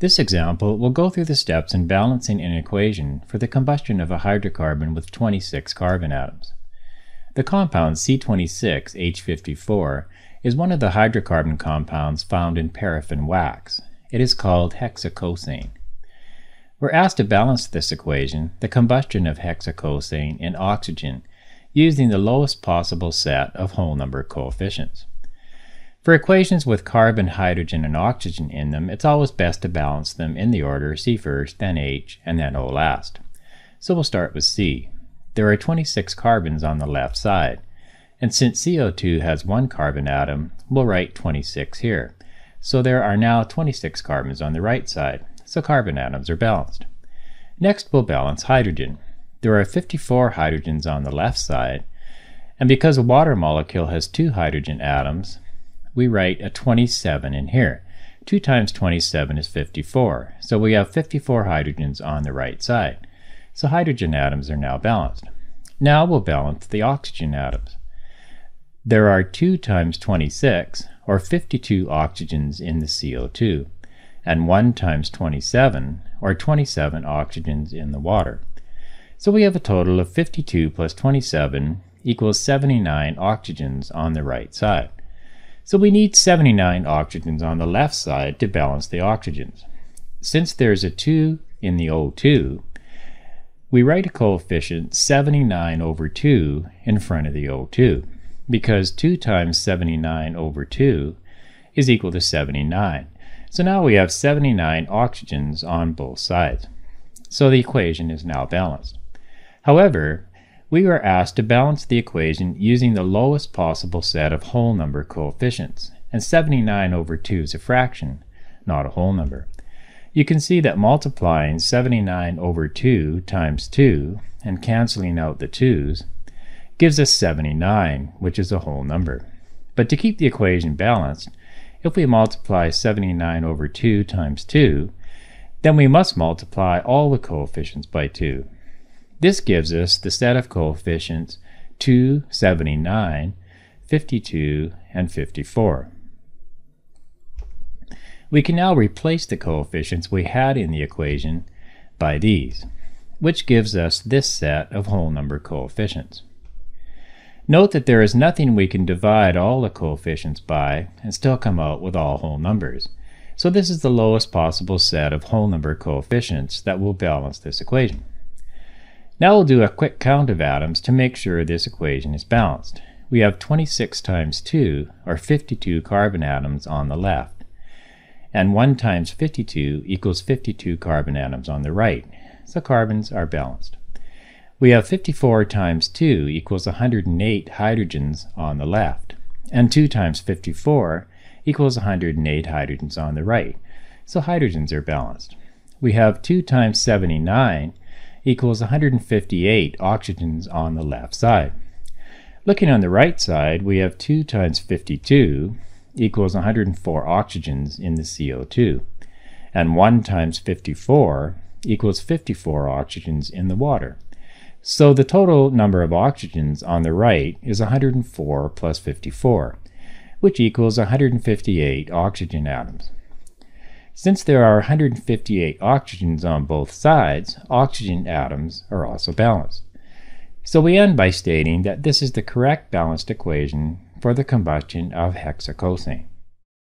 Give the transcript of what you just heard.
This example will go through the steps in balancing an equation for the combustion of a hydrocarbon with 26 carbon atoms. The compound C26H54 is one of the hydrocarbon compounds found in paraffin wax. It is called hexacosane. We're asked to balance this equation, the combustion of hexacosane in oxygen, using the lowest possible set of whole number coefficients. For equations with carbon, hydrogen, and oxygen in them, it's always best to balance them in the order C first, then H, and then O last. So we'll start with C. There are 26 carbons on the left side, and since CO2 has one carbon atom, we'll write 26 here. So there are now 26 carbons on the right side, so carbon atoms are balanced. Next we'll balance hydrogen. There are 54 hydrogens on the left side, and because a water molecule has two hydrogen atoms, we write a 27 in here. 2 times 27 is 54, so we have 54 hydrogens on the right side. So hydrogen atoms are now balanced. Now we'll balance the oxygen atoms. There are 2 times 26, or 52 oxygens in the CO2, and 1 times 27, or 27 oxygens in the water. So we have a total of 52 plus 27 equals 79 oxygens on the right side. So we need 79 oxygens on the left side to balance the oxygens. Since there's a 2 in the O2, we write a coefficient 79 over 2 in front of the O2, because 2 times 79 over 2 is equal to 79. So now we have 79 oxygens on both sides. So the equation is now balanced. However, we were asked to balance the equation using the lowest possible set of whole number coefficients, and 79 over 2 is a fraction, not a whole number. You can see that multiplying 79 over 2 times 2 and canceling out the 2's gives us 79, which is a whole number. But to keep the equation balanced, if we multiply 79 over 2 times 2, then we must multiply all the coefficients by 2. This gives us the set of coefficients 2, 79, 52, and 54. We can now replace the coefficients we had in the equation by these, which gives us this set of whole number coefficients. Note that there is nothing we can divide all the coefficients by and still come out with all whole numbers. So this is the lowest possible set of whole number coefficients that will balance this equation. Now we'll do a quick count of atoms to make sure this equation is balanced. We have 26 times 2, or 52 carbon atoms on the left, and 1 times 52 equals 52 carbon atoms on the right, so carbons are balanced. We have 54 times 2 equals 108 hydrogens on the left, and 2 times 54 equals 108 hydrogens on the right, so hydrogens are balanced. We have 2 times 79 equals 158 oxygens on the left side. Looking on the right side, we have 2 times 52 equals 104 oxygens in the CO2, and 1 times 54 equals 54 oxygens in the water. So the total number of oxygens on the right is 104 plus 54, which equals 158 oxygen atoms. Since there are 158 oxygens on both sides, oxygen atoms are also balanced. So we end by stating that this is the correct balanced equation for the combustion of hexacosane.